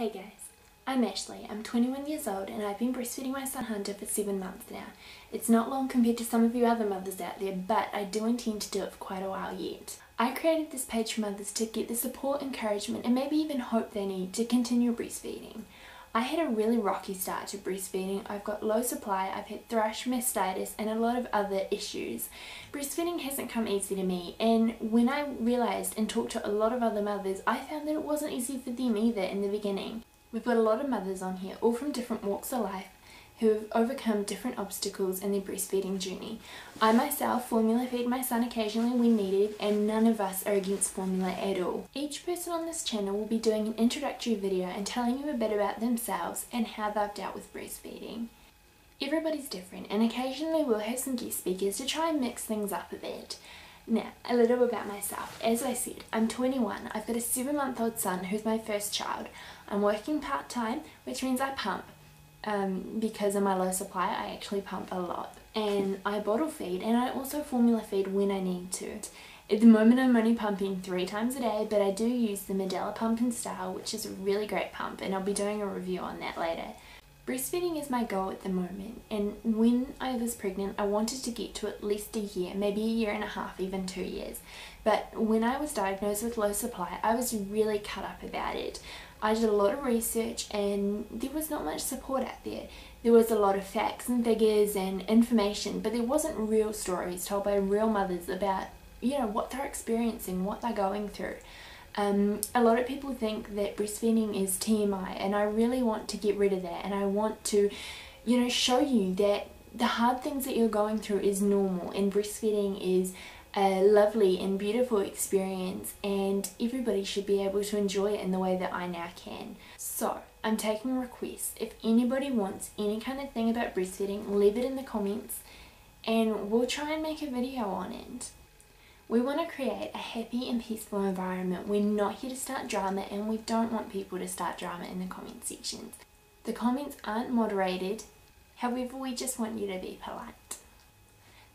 Hey guys, I'm Ashlea. I'm 21 years old and I've been breastfeeding my son Hunter for 7 months now. It's not long compared to some of you other mothers out there, but I do intend to do it for quite a while yet. I created this page for mothers to get the support, encouragement and maybe even hope they need to continue breastfeeding. I had a really rocky start to breastfeeding. I've got low supply, I've had thrush, mastitis and a lot of other issues. Breastfeeding hasn't come easy to me and when I realised and talked to a lot of other mothers I found that it wasn't easy for them either in the beginning. We've got a lot of mothers on here, all from different walks of life who have overcome different obstacles in their breastfeeding journey. I myself formula feed my son occasionally when needed and none of us are against formula at all. Each person on this channel will be doing an introductory video and telling you a bit about themselves and how they've dealt with breastfeeding. Everybody's different and occasionally we'll have some guest speakers to try and mix things up a bit. Now, a little about myself. As I said, I'm 21. I've got a 7 month old son who's my first child. I'm working part time, which means I pump um, because of my low supply I actually pump a lot and I bottle feed and I also formula feed when I need to. At the moment I'm only pumping three times a day but I do use the Medela Pump In Style which is a really great pump and I'll be doing a review on that later. Breastfeeding is my goal at the moment and when I was pregnant I wanted to get to at least a year, maybe a year and a half, even two years. But when I was diagnosed with low supply I was really cut up about it. I did a lot of research and there was not much support out there. There was a lot of facts and figures and information, but there wasn't real stories told by real mothers about, you know, what they're experiencing, what they're going through. Um, a lot of people think that breastfeeding is TMI and I really want to get rid of that and I want to, you know, show you that the hard things that you're going through is normal and breastfeeding is a lovely and beautiful experience and everybody should be able to enjoy it in the way that I now can. So I'm taking requests. If anybody wants any kind of thing about breastfeeding, leave it in the comments and we'll try and make a video on it. We want to create a happy and peaceful environment. We're not here to start drama and we don't want people to start drama in the comment sections. The comments aren't moderated, however we just want you to be polite.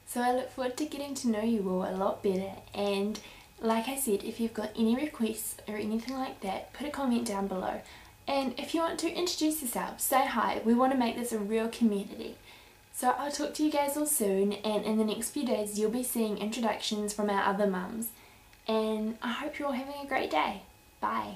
So I look forward to getting to know you all a lot better and like I said, if you've got any requests or anything like that, put a comment down below. And if you want to introduce yourself, say hi. We want to make this a real community. So I'll talk to you guys all soon and in the next few days you'll be seeing introductions from our other mums. And I hope you're all having a great day. Bye.